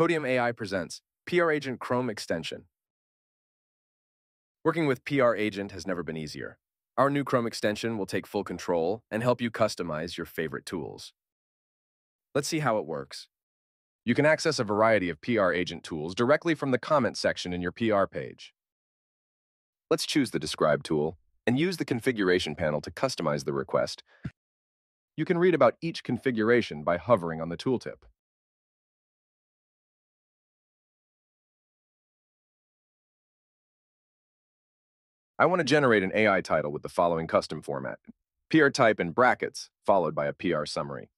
Codium AI presents PR Agent Chrome extension. Working with PR Agent has never been easier. Our new Chrome extension will take full control and help you customize your favorite tools. Let's see how it works. You can access a variety of PR Agent tools directly from the comment section in your PR page. Let's choose the Describe tool and use the configuration panel to customize the request. You can read about each configuration by hovering on the tooltip. I want to generate an AI title with the following custom format. PR type in brackets, followed by a PR summary.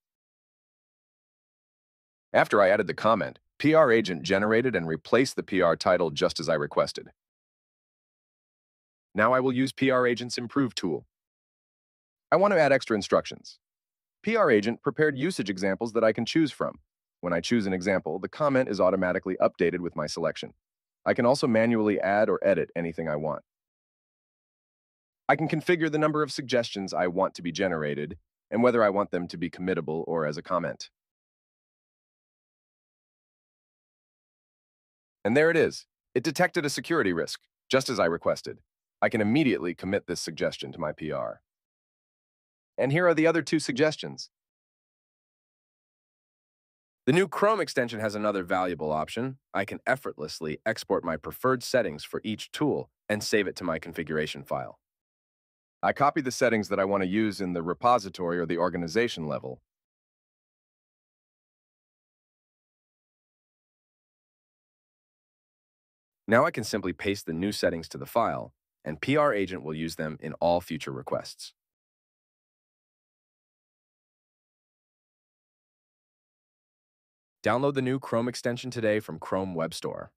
After I added the comment, PR agent generated and replaced the PR title just as I requested. Now I will use PR Agent's Improve tool. I want to add extra instructions. PR Agent prepared usage examples that I can choose from. When I choose an example, the comment is automatically updated with my selection. I can also manually add or edit anything I want. I can configure the number of suggestions I want to be generated and whether I want them to be committable or as a comment. And there it is. It detected a security risk, just as I requested. I can immediately commit this suggestion to my PR. And here are the other two suggestions. The new Chrome extension has another valuable option. I can effortlessly export my preferred settings for each tool and save it to my configuration file. I copy the settings that I want to use in the repository or the organization level. Now I can simply paste the new settings to the file, and PR Agent will use them in all future requests. Download the new Chrome extension today from Chrome Web Store.